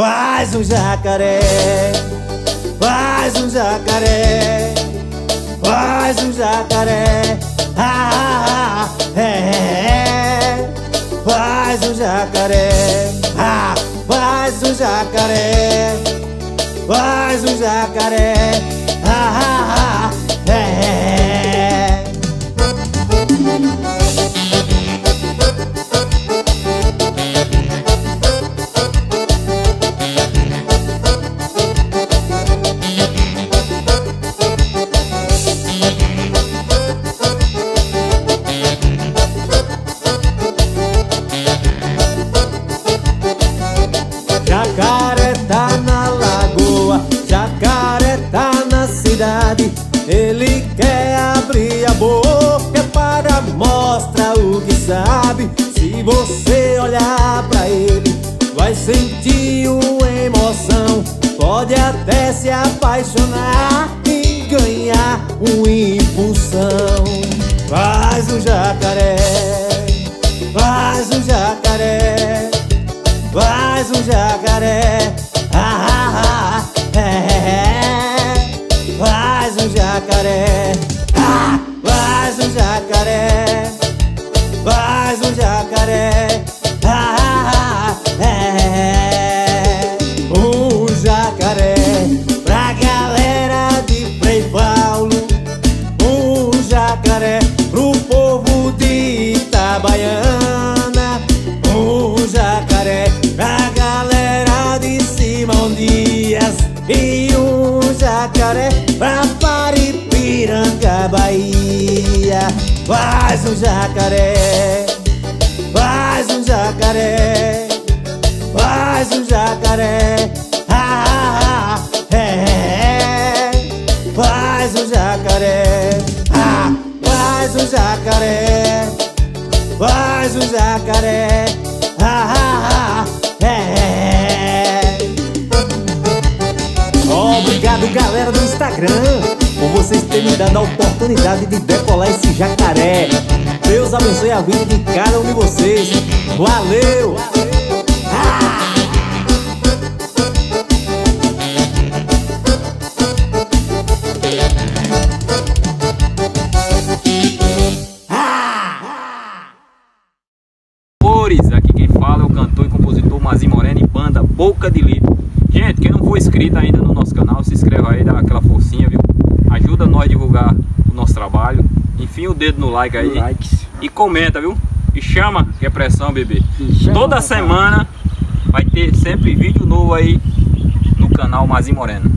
Faz um jacaré, faz um jacaré, faz um jacaré, ah, é, é, faz um jacaré, ah, faz um jacaré, faz um jacaré, ah, é, é. Jacaré tá na lagoa, jacaré tá na cidade. Ele quer abrir a boca para mostrar o que sabe. Se você olhar pra ele, vai sentir uma emoção. Pode até se apaixonar e ganhar uma impulsão. Faz um jacaré, ah, ah, ah, é, é, é. Faz um jacaré, ah, faz um jacaré, faz um jacaré, ah, ah, ah, é, é. Um jacaré pra galera de Frei Paulo, um jacaré jacaré pra Paripiranga, Bahia. Faz um jacaré, faz um jacaré, faz um jacaré, ah, ah, ah, é, é. faz um jacaré, ah, faz um jacaré. Faz um jacaré, ah, ah, Obrigado, galera do Instagram, por vocês terem me dado a oportunidade de decolar esse jacaré. Deus abençoe a vida de cada um de vocês. Valeu! Cores, aqui quem fala é o cantor e compositor Mazin Moreno e banda Boca de Litro. Gente, quem não for inscrito ainda no nosso canal, se inscreva aí, dá aquela forcinha, viu? Ajuda nós a divulgar o nosso trabalho. Enfia o dedo no like aí Likes. e comenta, viu? E chama, que é pressão, bebê. Toda semana vai ter sempre vídeo novo aí no canal Mazin Moreno.